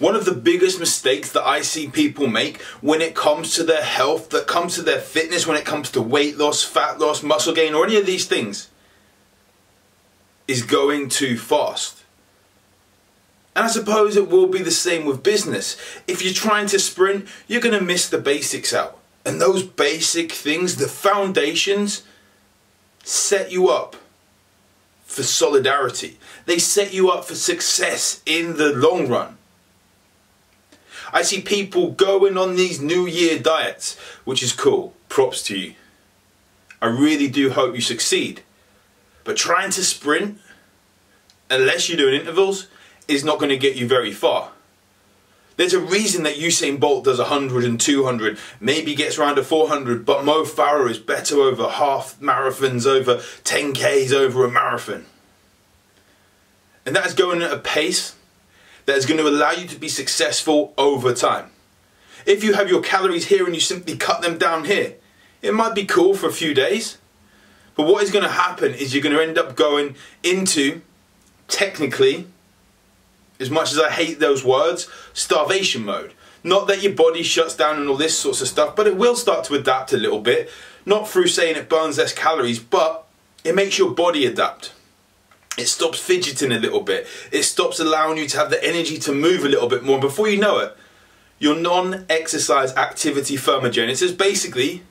One of the biggest mistakes that I see people make when it comes to their health, that comes to their fitness, when it comes to weight loss, fat loss, muscle gain, or any of these things, is going too fast. And I suppose it will be the same with business. If you're trying to sprint, you're going to miss the basics out. And those basic things, the foundations, set you up for solidarity. They set you up for success in the long run. I see people going on these New Year diets, which is cool. Props to you. I really do hope you succeed. But trying to sprint, unless you're doing intervals, is not going to get you very far. There's a reason that Usain Bolt does 100 and 200, maybe gets around to 400, but Mo Farah is better over half marathons, over 10Ks, over a marathon. And that is going at a pace that is going to allow you to be successful over time. If you have your calories here and you simply cut them down here, it might be cool for a few days, but what is going to happen is you're going to end up going into, technically, as much as I hate those words, starvation mode. Not that your body shuts down and all this sorts of stuff, but it will start to adapt a little bit. Not through saying it burns less calories, but it makes your body adapt. It stops fidgeting a little bit. It stops allowing you to have the energy to move a little bit more. Before you know it, your non-exercise activity thermogenesis, basically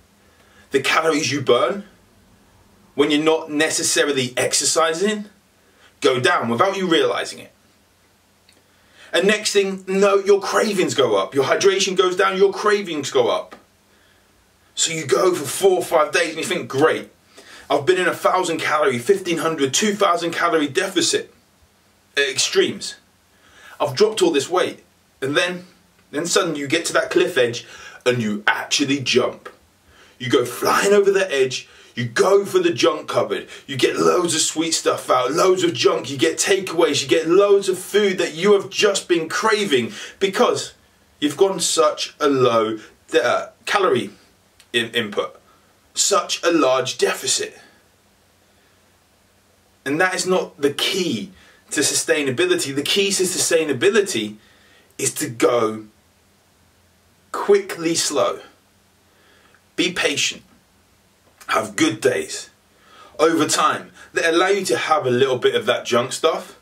the calories you burn when you're not necessarily exercising, go down without you realizing it. And next thing, no, your cravings go up. Your hydration goes down, your cravings go up. So you go for four or five days and you think, great, I've been in a thousand calorie, 1500, 2000 calorie deficit at extremes. I've dropped all this weight. And then, then suddenly you get to that cliff edge and you actually jump. You go flying over the edge, you go for the junk cupboard, you get loads of sweet stuff out, loads of junk, you get takeaways, you get loads of food that you have just been craving because you've gone such a low uh, calorie in input such a large deficit. And that is not the key to sustainability. The key to sustainability is to go quickly slow. Be patient. Have good days. Over time, that allow you to have a little bit of that junk stuff.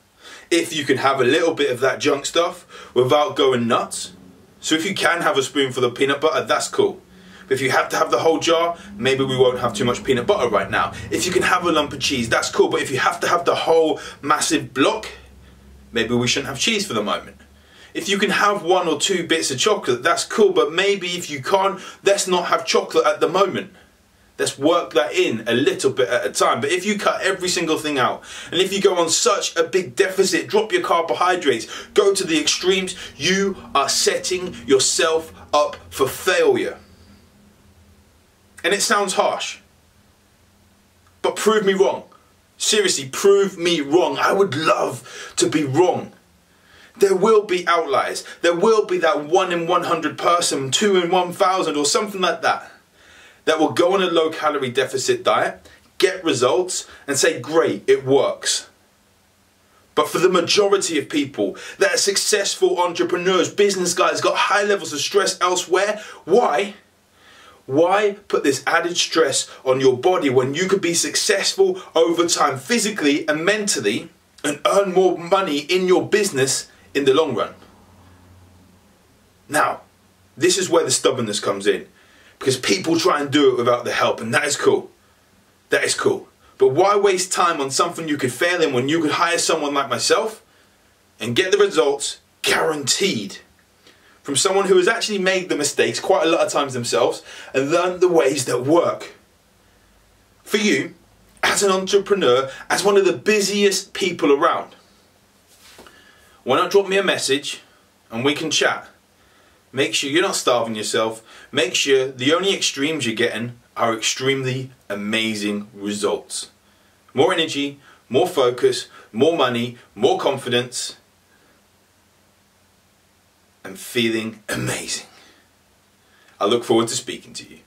If you can have a little bit of that junk stuff without going nuts. So if you can have a spoonful of peanut butter, that's cool. But if you have to have the whole jar, maybe we won't have too much peanut butter right now. If you can have a lump of cheese, that's cool. But if you have to have the whole massive block, maybe we shouldn't have cheese for the moment. If you can have one or two bits of chocolate, that's cool. But maybe if you can't, let's not have chocolate at the moment. Let's work that in a little bit at a time. But if you cut every single thing out, and if you go on such a big deficit, drop your carbohydrates, go to the extremes, you are setting yourself up for failure. And it sounds harsh. But prove me wrong. Seriously, prove me wrong. I would love to be wrong. There will be outliers. There will be that 1 in 100 person, 2 in 1,000 or something like that, that will go on a low calorie deficit diet, get results, and say, great, it works. But for the majority of people that are successful entrepreneurs, business guys, got high levels of stress elsewhere, why? Why put this added stress on your body when you could be successful over time physically and mentally and earn more money in your business in the long run? Now, this is where the stubbornness comes in because people try and do it without the help, and that is cool. That is cool. But why waste time on something you could fail in when you could hire someone like myself and get the results guaranteed? From someone who has actually made the mistakes quite a lot of times themselves and learned the ways that work. For you, as an entrepreneur, as one of the busiest people around, why not drop me a message and we can chat? Make sure you're not starving yourself. Make sure the only extremes you're getting are extremely amazing results. More energy, more focus, more money, more confidence, and feeling amazing. I look forward to speaking to you.